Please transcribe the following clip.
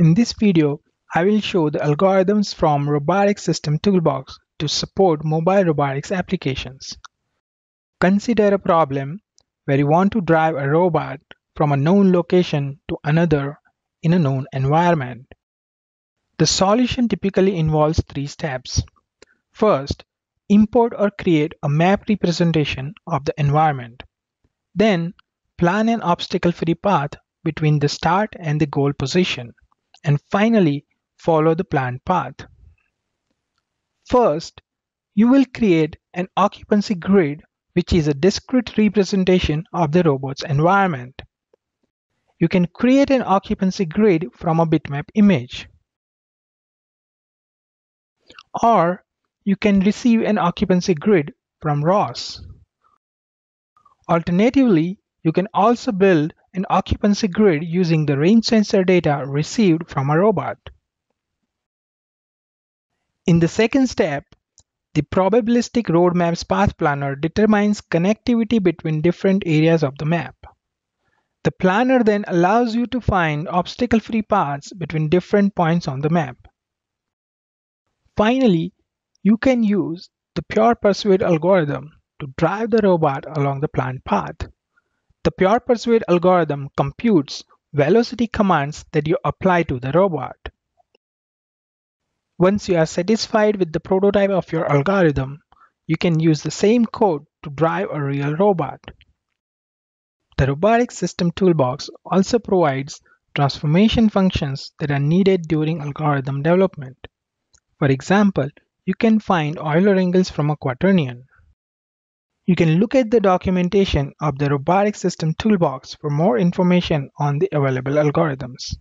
In this video, I will show the algorithms from Robotic System Toolbox to support mobile robotics applications. Consider a problem where you want to drive a robot from a known location to another in a known environment. The solution typically involves three steps. First, import or create a map representation of the environment. Then, plan an obstacle-free path between the start and the goal position. And finally, follow the planned path. First, you will create an occupancy grid which is a discrete representation of the robot's environment. You can create an occupancy grid from a bitmap image. Or you can receive an occupancy grid from ROS. Alternatively, you can also build an occupancy grid using the range sensor data received from a robot. In the second step, the probabilistic road maps path planner determines connectivity between different areas of the map. The planner then allows you to find obstacle-free paths between different points on the map. Finally, you can use the pure pursuit algorithm to drive the robot along the planned path. The pure pursuit algorithm computes velocity commands that you apply to the robot. Once you are satisfied with the prototype of your algorithm, you can use the same code to drive a real robot. The Robotic System Toolbox also provides transformation functions that are needed during algorithm development. For example, you can find Euler angles from a quaternion. You can look at the documentation of the Robotic System Toolbox for more information on the available algorithms.